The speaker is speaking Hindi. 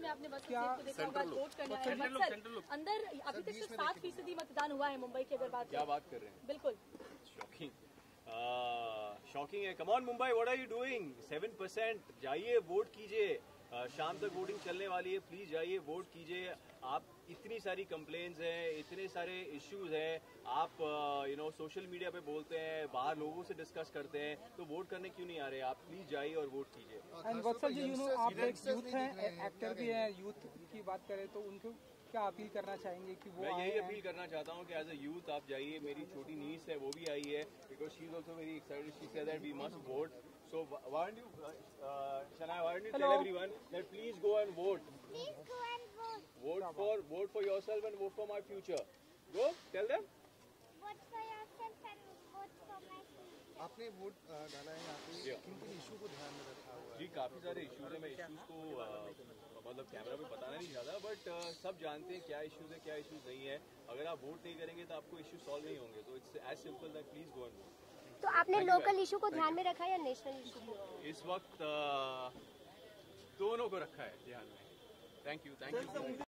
में आपने बस अंदर अभी तक सिर्फ़ सात फ़ीसदी मतदान हुआ है मुंबई की अगर बात क्या बात कर रहे हैं? बिल्कुल। शॉकिंग शॉकिंग है। Come on Mumbai what are you doing seven percent जाइए वोट कीजिए। शाम तक वोटिंग चलने वाली है। प्लीज़ जाइए वोट कीजिए। आप इतनी सारी कंप्लेन्स हैं सारे इश्यूज़ हैं। आप यू नो सोशल मीडिया पे बोलते हैं बाहर लोगों से डिस्कस करते हैं तो वोट करने क्यों नहीं आ रहे? आप प्लीज़ जाइए और वोट कीजिए। And Vatsal ji you know आप एक यूथ हैं एक्टर भी हैं यूथ की बात करें तो उनको क्या अपील करना चाहेंगे कि वो मैं यही अपील करना चाहता हूँ कि एज अ यूथ आप जाइए मेरी छोटी नीस है वो भी आई है because she is also very excited she said that we must vote so why don't you uh, uh, Shana, why don't you tell Hello. everyone for vote for yourself and vote for my future. Go tell them. Vote for yourself and vote for my future. आपने वोट डाला है यहाँ पे. किन किन इशू को ध्यान में रखा हुआ है? जी काफ़ी सारे इश्यूज़ हैं। मैं इश्यूज़ को मतलब कैमरा पे बताना नहीं चाहता बट सब जानते हैं क्या इश्यूज़ है क्या इश्यूज़ नहीं है। अगर आप वोट नहीं करेंगे तो आपको इश्यू सॉल्व नहीं होंगे। तो it's as simple that please go and vote तो आपने लोकल इशू को ध्यान में रखा या नेशनल इशू को? इस वक्त दोनों को रखा है ध्यान में। Thank you thank you